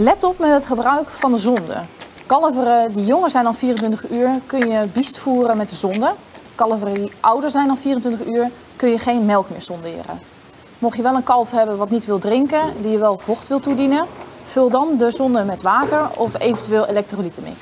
Let op met het gebruik van de zonde. Kalveren die jonger zijn dan 24 uur kun je biest voeren met de zonde. Kalveren die ouder zijn dan 24 uur kun je geen melk meer sonderen. Mocht je wel een kalf hebben wat niet wil drinken, die je wel vocht wil toedienen, vul dan de zonde met water of eventueel elektrolytenmix.